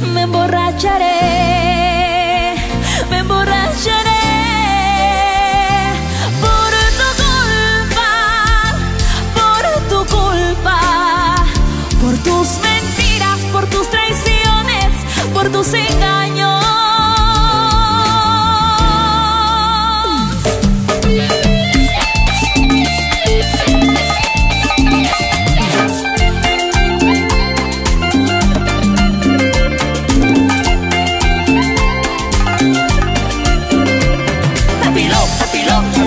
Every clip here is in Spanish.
me emborracharé, me emborracharé. Por tu culpa, por tu culpa, por tus mentiras, por tus traiciones, por tus engaños.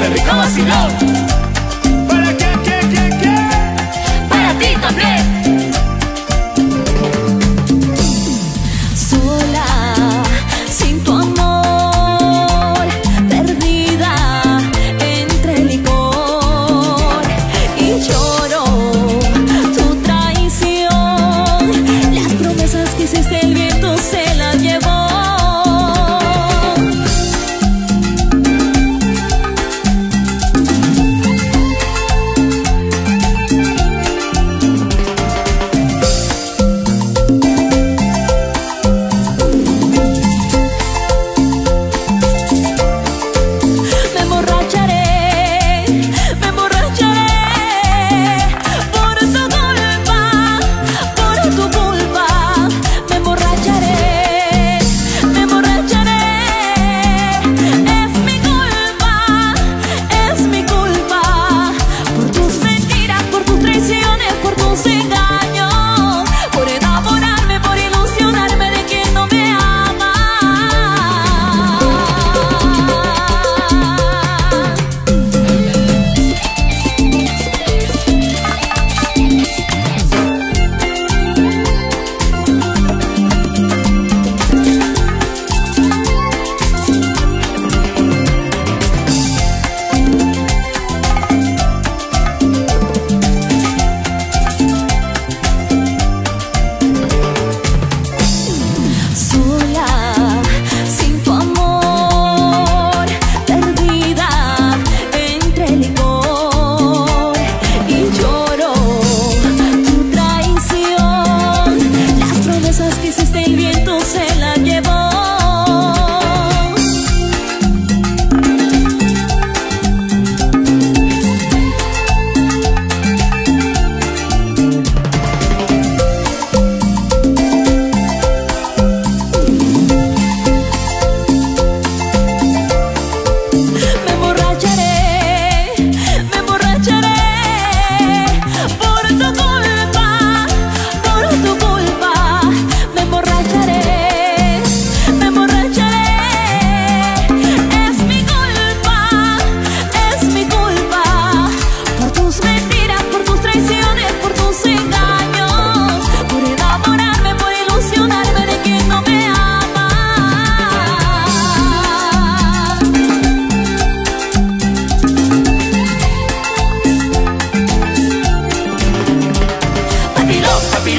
Papilón, sabe rico music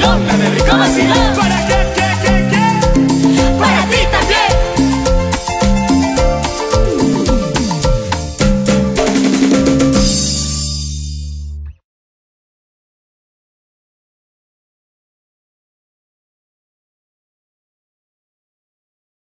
vacilón, come vacilón. Para